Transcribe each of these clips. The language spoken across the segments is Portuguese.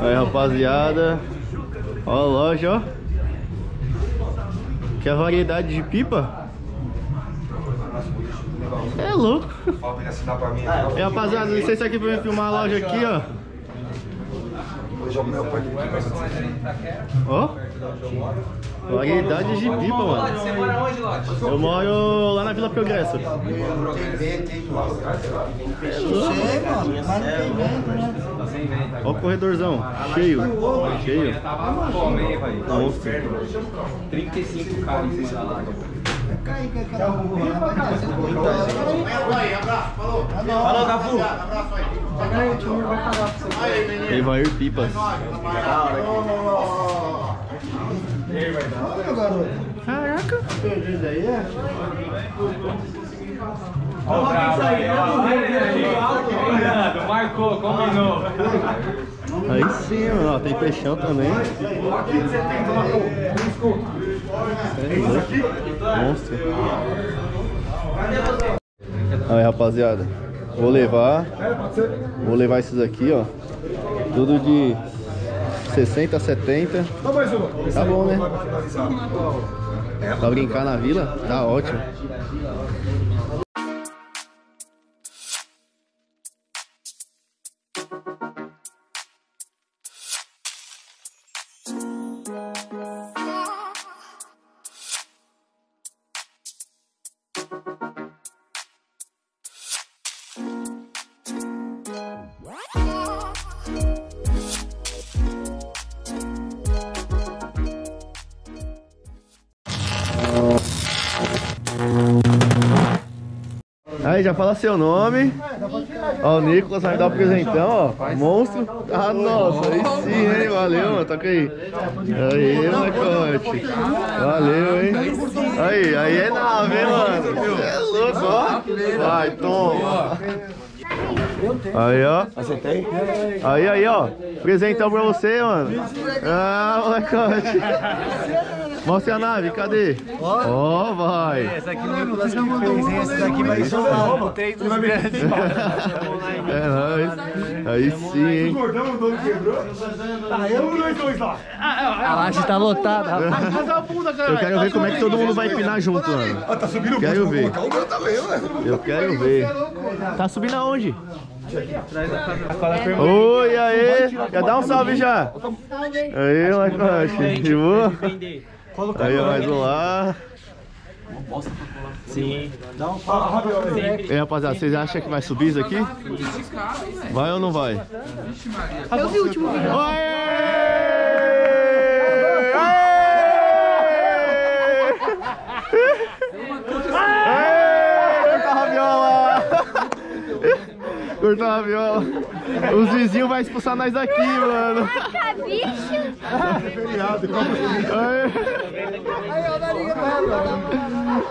Aí, rapaziada. Ó a loja, ó. Que a variedade de pipa. É louco. E rapaziada, licença aqui pra mim filmar a loja aqui, ó. Ó. Variedade de pipa, mano. Você mora onde, Lote? Eu moro lá na Vila Progresso. Ó o corredorzão, cheio, cheio. Tava fome, hein, velho? Monstro. 35 caras em cima da laje. Falou, Cafu. Evair Pipas. Caraca. Olha isso aí, ó. Marcou, combinou. Aí sim, mano. Ó, tem peixão também. É louco. Monstro. Aí, rapaziada. Vou levar. Vou levar esses aqui, ó. Tudo de 60 a 70. Tá bom, né? Pra brincar na vila, tá ótimo. Já fala seu nome. Ó, o Nicolas vai dar o presentão, ó. Monstro. Ah, nossa, aí sim, hein? Valeu, mano. Toca aí. Aí, molecote. Valeu, hein? Aí, aí é nave, hein, mano? Você é louco, ó. Vai, toma. Aí, ó. Acertei? Aí, aí, ó. Presentão pra você, mano. Ah, molecote. Mostra a nave, cadê? Ó, vai. Essa aqui o Nicolas que fez, hein? Essa daqui vai o trem dos grandes. É nóis. Aí sim, hein? A laje tá lotada. Eu quero ver como é que todo mundo vai empinar junto, mano. Ah, tá subindo o Quero ver. O meu também, ué. Eu quero ver. Tá subindo aonde? Oi, aí. Já dá um salve já. Aí, Lacoste. De boa? Aí, mais um lá. Sim. E aí, rapaziada, vocês acham que vai subir isso aqui? Vai ou não vai? Eu vi o último vídeo. Cortar a viola! Cortar a viola! Os vizinhos vão expulsar nós daqui, mano! Tá, bicho?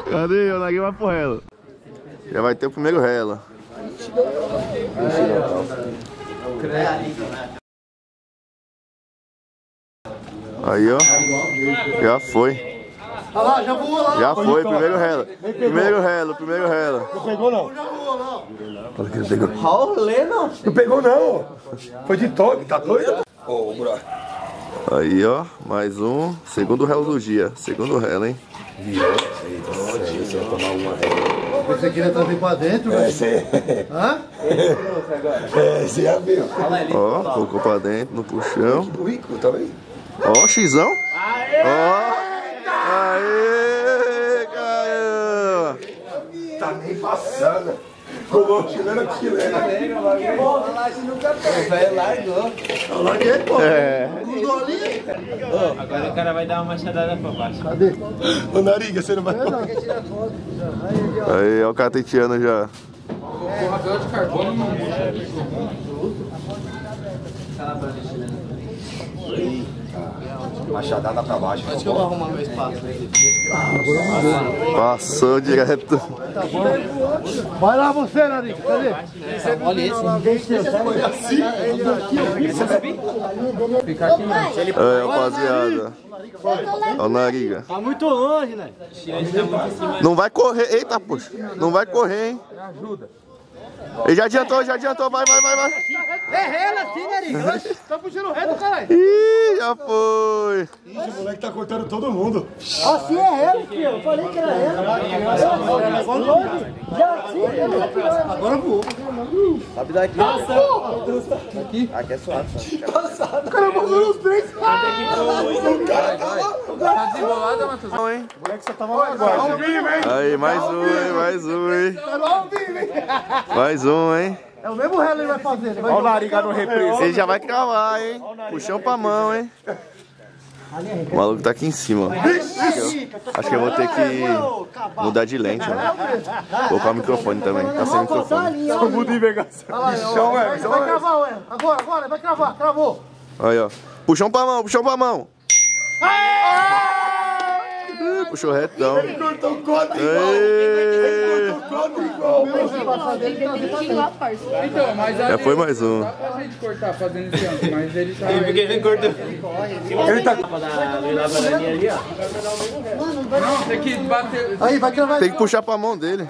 Cadê? O Nagui vai pro relo. Já vai ter o primeiro relo. Aí, ó. Já foi. Ah lá, já voou lá. Já foi, primeiro relo. Primeiro relo, primeiro relo. Não pegou, não. Fala que não pegou. Rolê, não. Não pegou, não. Foi de toque, tá doido? Ô. Aí, ó. Mais um. Segundo relo do dia. Segundo relo, hein? Você queria trazer pra dentro, velho? Hã? É, você já viu. Ó, colocou pra dentro no puxão. O rico, tá vendo? Ó, xizão. Ó. Aê, caramba. Tá nem passando. Colou chilena, chilena. Eu larguei, pô. É. Grudou ali. Agora o cara vai dar uma machadada pra baixo. Ô, Nariga, você não vai... Aí, ó o cara tenteando já. Machadada pra baixo. Acho que eu vou arrumar meu espaço. Passou direto. Vai lá você, Nariga. Cadê? Olha esse. Aí, rapaziada. Ó o Nariga. Tá muito longe, né? Não vai correr. Eita, poxa. Não vai correr, hein? Ele já adiantou, já adiantou, vai, vai, vai, vai. É rela assim, Neri. Oxi, tá puxando reto, caralho. Ih, já foi. Ixi, o moleque tá cortando todo mundo. Assim é rela, filho. Eu falei que era rela. Já assim, Agora voou. Sabe daqui. Aqui? Aqui é suave. O cara mandou os três. Tá desembolada, Matheus? Não, hein? O moleque só tava na guarda. Hein? Aí, mais um, hein? Mais um, hein? Ao vivo, hein? Mais um, hein? É o mesmo relo que ele vai fazer. Ele vai Olha o nariga no reprise. Ele já vai cravar, hein? Puxão pra mão, hein? O maluco tá aqui em cima, ó. Acho que eu vou ter que mudar de lente, ó. Colocar o microfone também. Tá sem microfone. Só muda envergação. Bichão, Vai, é. vai cravar, ué. Agora, agora, vai cravar. Cravou. Aí, ó. Puxão pra mão, puxão pra mão. Ih, Puxou retão. Cortou o código igual. Ê, Cortou o código igual. Então, mas Já foi mais um. Dá pra gente cortar fazendo esse ano, mas ele tá... Porque ele cortou. Ele tá... Não, tem que bater... Aí, vai cravar. Tem que puxar pra mão dele.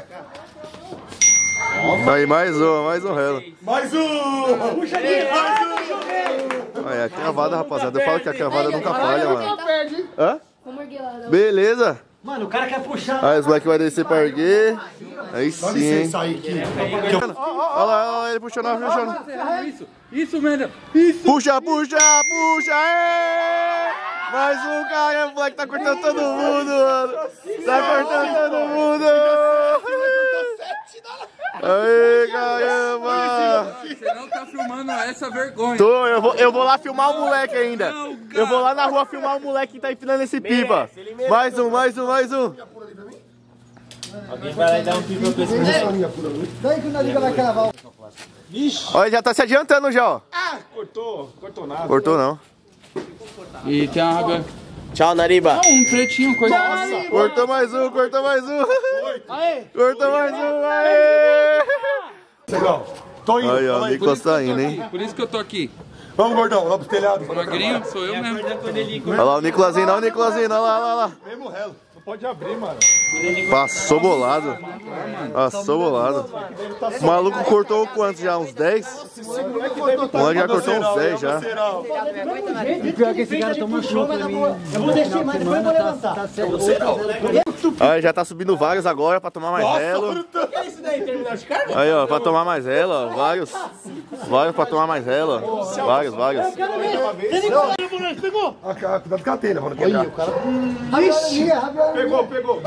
Aí, mais um, mais um relo. Mais um. Puxa aqui. Mais um. Aí, a cravada, rapaziada. Eu falo que a cravada nunca falha, mano. Perde. Hã? Beleza. Mano, o cara quer puxar. Aí os moleques vai descer pra erguer. Aí Dá sim, hein? licença aí, que... Olha lá, olha lá, ele puxando, puxando. Isso, isso, mano. Isso. Puxa, puxa, puxa! Mais um cara, o moleque tá cortando todo mundo, mano. Tá cortando todo mundo. Aê, caramba! Você não tá filmando essa vergonha. Tô, eu vou, eu vou lá filmar o moleque ainda. Não. Eu vou lá na rua filmar o moleque que tá empinando esse pipa. Mais um, mais um, mais um. Alguém vai lá e dá um pipa pra esse moleque. Daí que o Nariga vai cravar. o- Olha, já tá se adiantando já, ó. Cortou, cortou nada. Cortou não. E tem uma água... Tchau, Nariba. Ah, um pretinho, coisa... Cortou mais um, cortou mais um. Cortou mais um, aê! Legal. Tô indo. Aí, ó, o. Nicolas tá indo, hein? Por isso que eu tô aqui. Vamos, gordão, lá pro telhado. Magrinho, sou eu mesmo. Olha lá o Nicolasinho, olha o Nicolasinho, olha lá, olha lá. Mesmo relo. Não pode abrir, mano. Passou bolado. Passou bolado. O maluco cortou quanto já? Uns 10? O moleque já cortou uns 10 já. Pior que esse cara pra mim. Eu vou descer, mas depois eu vou levantar. Tá certo. Aí já tá subindo vários agora pra tomar mais relo. Aí, ó, pra tomar mais relo, ó. Vários. Vários pra tomar mais ó. Vários, vários. Ah, cara, Cuidado com a telha, mano. Ixi, Pegou, pegou.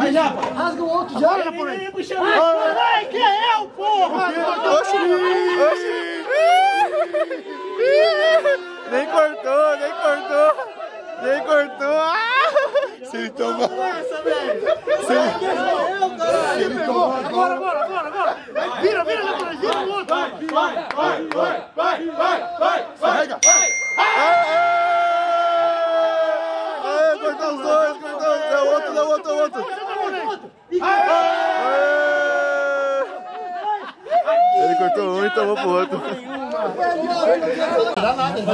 Rasga o outro já. Olha por aí. Ai, que é eu, porra? Oxi, oxi. Nem cortou, nem cortou. Nem cortou. Ah! Se ele tomar... Se ele... Tomar agora... Agora, agora, agora. Vira, vira, vira, vira o outro. Vai, vai, vai, vai, vai, vai. Carrega. Aê, cortou os dois, cortou os dois. É o outro, é o outro, é o outro. Aê! Cortou um e tomou pro outro.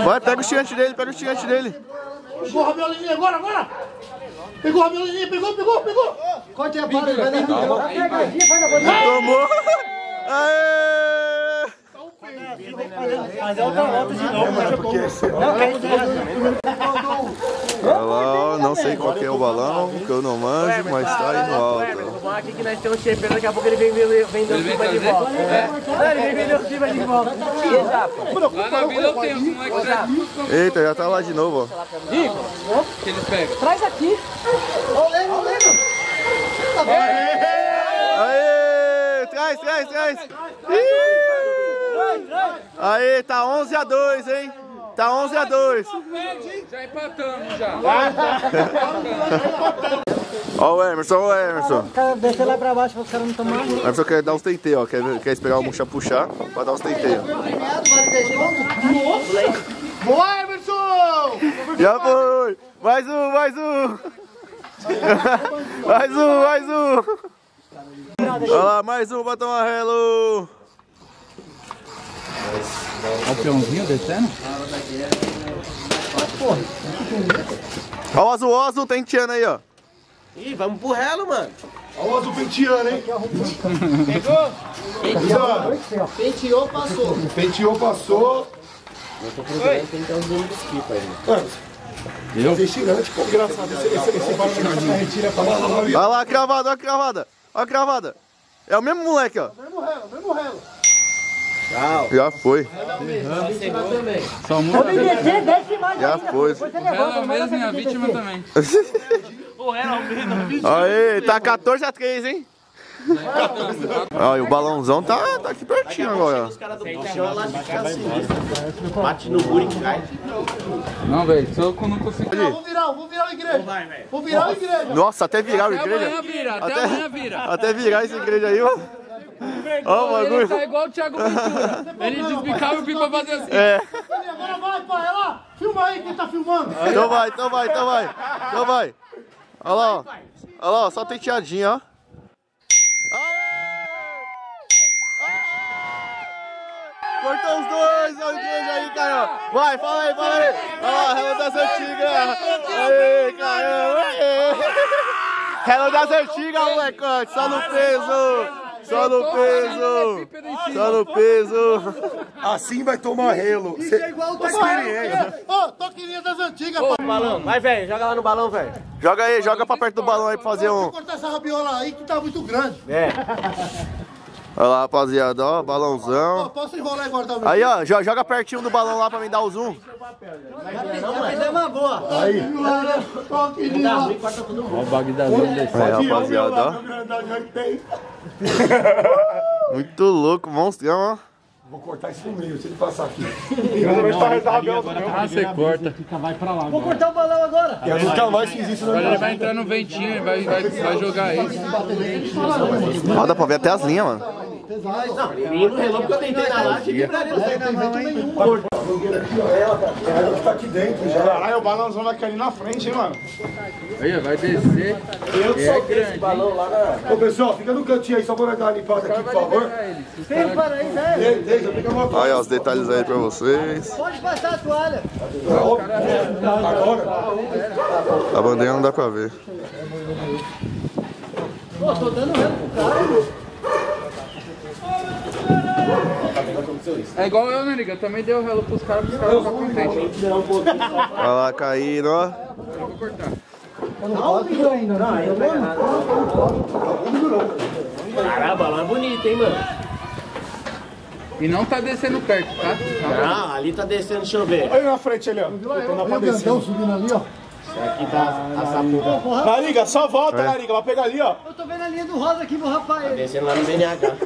Vai, pega o gigante dele, pega o gigante dele. Pegou o rabiolinho agora, agora. Pegou o rabiolinho, pegou, pegou, pegou. Corte a bala, vai dar. Pegadinha, a bolinha. Tomou. Aê! Mas é outra volta de novo. É porque esse... Não, quer dizer, Olha lá, ó, não sei qual que é o balão, que eu não manjo, mas tá aí no alto. Aqui que nós temos um chefe, daqui a pouco ele vem vender o pipa de volta. É. Ele vem vender o pipa de volta. Exato. Lá na vila eu tenho um moleque que traz duas coisas Eita, já tá lá de novo, ó. que eles pegam. Traz aqui. Olha, olha. Aê! Traz, traz, traz! Aê, tá 11 a 2, hein? Tá 11 a 2. Já empatamos, já. Ó o Emerson, ó o Emerson. Desce lá pra baixo para os caras não tomarem. O Emerson quer dar uns tenteios, ó. Quer, quer esperar o Muxa puxar pra dar uns tenteios. Boa, Emerson! Já foi! Mais um, mais um! mais um, mais um! Olha lá, mais um pra tomar relo! Olha o peãozinho descendo. Ó o azul, ó o azul tenteando aí, ó. Ih, vamos pro relo, mano. Olha o azul penteando, hein? Pegou? Cuidado. Penteou, passou. Penteou, passou. Eu? Investigante, pô. Engraçado. Esse, esse, esse barulho que retira pra lá. Olha lá a cravada, olha a cravada. Olha a cravada. É o mesmo moleque, ó. Mesmo relo, mesmo relo. Já foi. Só desce mais Já ainda. foi. Ela é mesmo e a pra vítima também. Aí, tá 14 a 3, hein? Olha, o balãozão tá, tá aqui pertinho agora. Os caras do é sinistro. Bate no muro e cai. Não, velho, soco eu não consigo. Não, vou virar, vou virar a igreja. Vou virar a igreja. Nossa, até virar o Até amanhã igreja. vira, até, Até- amanhã vira. Até virar essa igreja aí, ó. Ó o Ele bagulho. tá igual o Thiago Ventura. Ele despicava o pipa fazer assim. É. Agora vai, pai, olha lá. Filma aí quem tá filmando. Então vai, então vai, então vai. Então vai. Olha lá, ó. Olha lá, ó, só tenteadinha, ó. Cortou os dois, olha o igreja aí, Caio. Vai, fala aí, fala aí. Olha lá, Hello das Antigas. Aí, Caio. Hello das Antigas, molecote. Só no peso. Só no peso. Só no peso. Assim vai tomar relo. Você é igual o experiência. Ô, toquininha das antigas, pai. Balão. Vai, velho. Joga lá no balão, velho. Joga aí, joga pra perto do balão aí pra fazer Vou um. cortar essa rabiola aí que tá muito grande. Olha lá, rapaziada, ó, Ó, balãozão. posso enrolar e guardar o meu? Aí, ó, jo- joga pertinho do balão lá pra mim dar o zoom. É uma boa. Toquininha. Olha o bag da desse. Aí, rapaziada, ó. Muito louco, monstrão, ó. Vou cortar isso no meio, se ele passar aqui. Ah, você corta. Vou cortar o balão agora. Eu nunca mais fiz isso na minha ele vai entrar no ventinho e vai, vai, vai jogar isso. Ó, dá pra ver até as linhas, mano. E no relógio que eu tentei na laje, quebraria. Ela que tá aqui dentro já. Caralho, o balãozão vai cair na frente, hein, mano? Aí, vai descer. Eu É soltei esse grande, balão lá na... Ô pessoal, fica no cantinho aí, só vou dar uma limpada aqui, por favor. Vem para aí, Zé. Ei, Deixa, fica uma Aí, ó, os detalhes aí pra vocês. Pode passar a toalha. Agora, A bandeira não dá pra ver. Pô, tô dando relo pro cara. É igual eu, né, liga? Eu também dei o relo pros caras, pros caras ficarem contentes. Olha lá, caindo, ó. Vou cortar. Caralho, o balão é bonito, hein, mano. E não tá descendo perto, tá? Ah, ali tá descendo, deixa eu ver. Olha na frente ali, ó. Botando pra descer. subindo ali, ó. Aqui tá a sapuca Nariga, só volta, Nariga. Vai pegar ali, ó. Eu tô vendo a linha do rosa aqui, meu rapaz. descendo lá no BNH.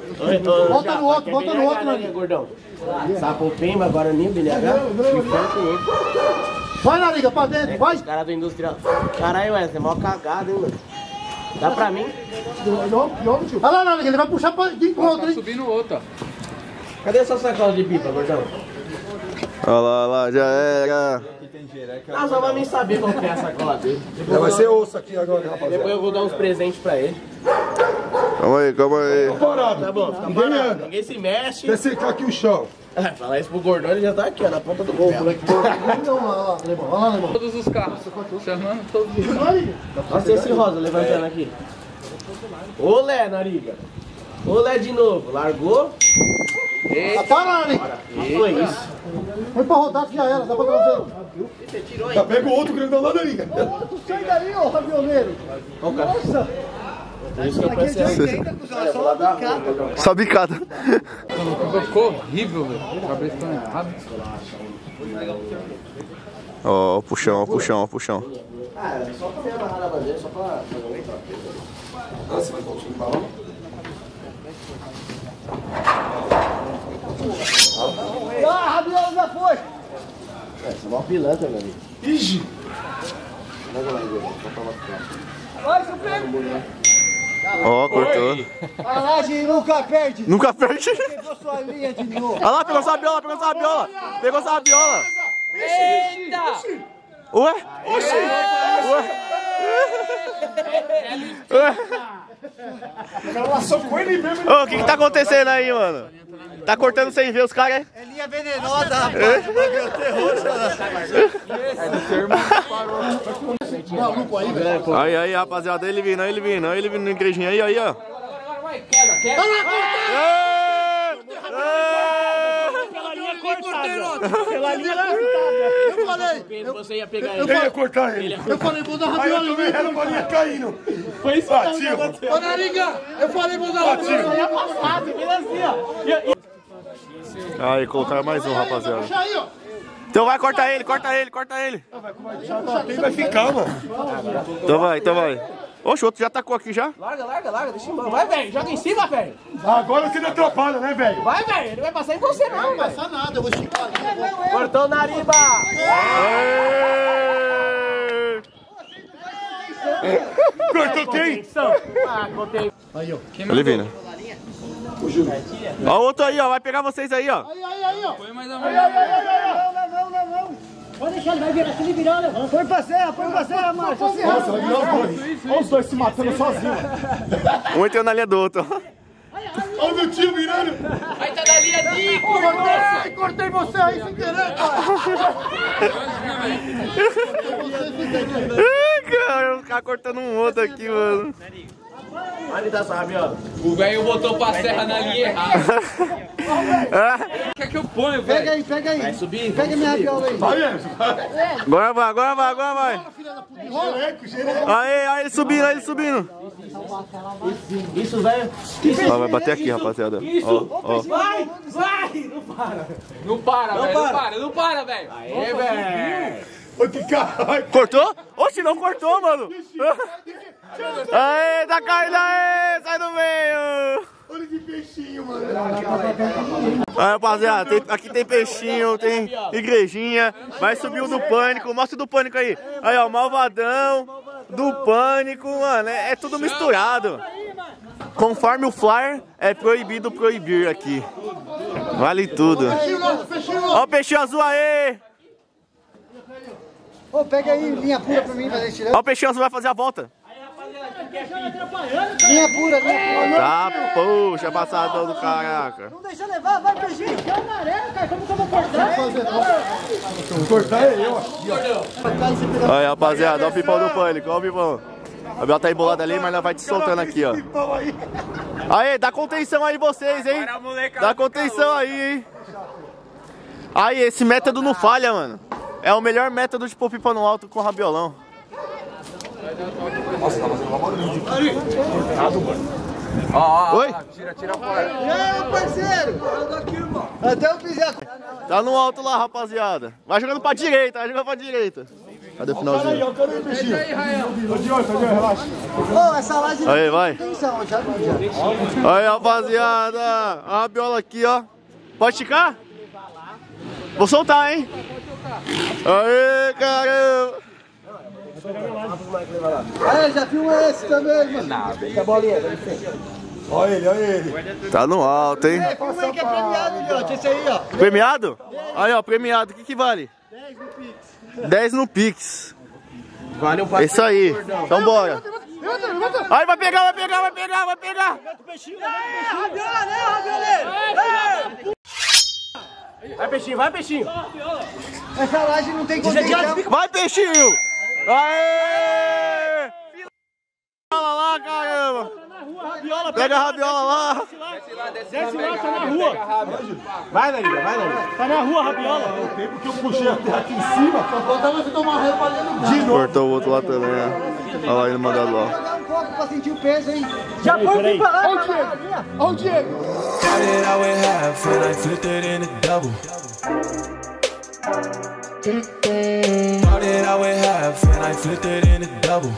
Bota já, no outro, é bota no outro, né, gordão? Sapo Pemba, Guarani, outro. Vai, Nariga, pra dentro. Vai. Os caras do industrial. Caralho, Wesley, é mó cagada, hein, mano. Dá pra mim? Olha lá, Nariga. Ele vai puxar pra de Ó, encontro, tá hein. subindo outro, ó. Cadê essa sacola de pipa, gordão? Olha lá, olha lá, já era. Ah, só vai nem saber qual que é a sacola dele. vai ser osso aqui agora, rapaziada. Depois eu vou dar uns presentes pra ele. Calma aí, calma aí. Parado. Tá bom, fica Ninguém parado. Ninguém se mexe. Vai secar aqui o chão. É, falar isso pro gordão, ele já tá aqui, ó, na ponta do gol. Não, olha lá. Olha lá. Todos os carros. Chamando todos os Olha esse rosa levantando aqui. Ô, Lé, Nariga. Ô, Lé de novo. Largou. Ah, Para, Nariga. E foi isso. Põe pra rodar que já era. Dá pra trazer. Já pega o outro grandão lá da liga. Sai daí, ô rabioleiro. Nossa. Isso que eu Aqui é de pensei. 80, cuzão. Só bicada. Ficou horrível, velho. Cabeça tão errado. Ó, ó, o puxão, ó, o puxão, ó, o puxão. Ah, é só pra me amarrar na bandeira, só pra fazer um Ah, rabioleiro já foi. Essa é uma pilantra, meu amigo. Ixi. Vai, seu prego. Ó, cortou. A laje nunca perde. Nunca perde. Quebrou sua linha de novo. Olha lá, pegou essa biola, pegou essa biola. Pegou essa biola. Eita! Ué? Oxi. Ué? Mesmo. Ô, o que que tá acontecendo aí, mano? Tá cortando sem ver os caras, é? É linha venenosa, rapaz. O bagulho é terror, Maluco aí, velho. Aí, aí, rapaziada, ele vindo, aí ele vindo, aí ele vindo na igrejinha aí, aí, ó. Quebra, quebra. Pela linha cortada. Pela linha cortada. Eu falei. Pedro, você ia pegar Eu ele. ia cortar ele. Eu falei, vou dar Aí eu também era a bolinha caindo. Foi isso que aconteceu. Ô, Nariga, eu falei, vou dar Bati. rabioli. Ia passar, vira assim, ó. E- e- Aí, colocaram mais um, rapaziada. Puxa aí, ó. Então vai, corta ele, corta ele, corta ele. Vai ficar, mano? Então vai, então vai. Oxe, o outro já tacou aqui já. Larga, larga, larga, deixa em mão. Vai, velho, joga em cima, velho. Agora você não atrapalha, né, velho? Vai, velho, ele vai passar em você não, Não velho. passa nada, eu vou esticar ali. Cortou o nariba. Aê! Cortou quem? Ah, contei. Ele vindo. Ó o outro aí, ó. Vai pegar vocês aí, ó. Aí, aí, aí, ó. Põe mais a mão. não, não, não. Pode deixar, ele vai virar. Se ele virar, levanta. Põe pra serra, põe pra serra, marcha. Olha os dois se matando sozinhos. Um entrou na linha do outro. Olha o meu tio virando. Aí tá da linha de Cortei, cortei você aí sem querer, cara. Ai, cara, os caras cortando um outro aqui, mano. Onde tá essa rabiola? O velho botou pra serra na linha errada. Ah, Quer que eu ponho, Pega velho? aí, pega aí. Vai subir? Pega minha rabiola aí. Vai. Agora vai, agora vai, agora vai. Aí, aí ele subindo, aí ele subindo. Isso, velho. Ó, vai bater aqui, rapaziada. Ó, ó. Vai, vai. Não para. Não para, velho. Não para, não para, velho. Aê, velho. Ô, que caralho. Cortou? Oxe, não cortou, mano. Aê, tá caindo aí, sai do meio. Olha que peixinho, mano. Aí, rapaziada, tem- aqui tem peixinho, tem igrejinha. Vai subir o do pânico. Mostra o do pânico aí. Aí, ó, malvadão, do pânico, mano. É, é tudo misturado. Conforme o flyer, é proibido proibir aqui. Vale tudo. Ó o peixinho azul aí. Ô, pega aí linha pura pra mim, fazer tirando. Ó o peixinho azul vai fazer a volta. Linha pura, linha pura. Tá, poxa, passador do caraca. Não deixa levar, vai, peixinho. Que amarelo, cara. Como que eu vou cortar? Cortar ele, ó. Aí, rapaziada, ó o pipão do pânico, ó o pipão. A Bel tá embolada ali, mas ela vai te soltando aqui, ó. Aí. Aí, dá contenção aí vocês, hein? Dá contenção aí, hein? Aí, esse método não falha, mano. É o melhor método de pôr pipa no alto com rabiolão. Ó, ó, Oi? ó. Tira, tira fora. E aí, parceiro? Até eu pisar. Tá no alto lá, rapaziada. Vai jogando pra direita, vai jogando pra direita. Cadê o finalzinho? Eu quero ir, peixinho. Tô de olho, tô de olho, relaxa. Ô, essa laje Aí, vai. atenção, já vi, já. Aí, rapaziada. A rabiola aqui, ó. Pode esticar? Vou soltar, hein? Aê, caramba. Aí, já filma esse também, mano. Olha ele, olha ele. Tá no alto, hein? Filma aí que é premiado. Esse aí, ó. Premiado? Aí, ó, premiado. O que que vale? 10 no Pix. 10 no Pix. Vale um Isso aí. Então bora. Aí, vai pegar, vai pegar, vai pegar, vai pegar. Vai, peixinho, vai, peixinho. Essa laje não tem condição. Vai, peixinho. Aê! Rabiola lá, caramba. Pega a rabiola lá. Desce lá, desce lá, pega a rua. Vai, Nariga, vai, Nariga. Tá na rua, rabiola. O tempo que eu puxei a terra aqui em cima. Só faltava você tomar ré pra dentro do De novo. Cortou o outro lá também, né? Olha lá ele mandado lá. Um pouco pra sentir o peso, hein? Já lá. Olha o Diego. Olha o Diego. Started out with half and I flipped it into double. Started out with half and I flipped it into double.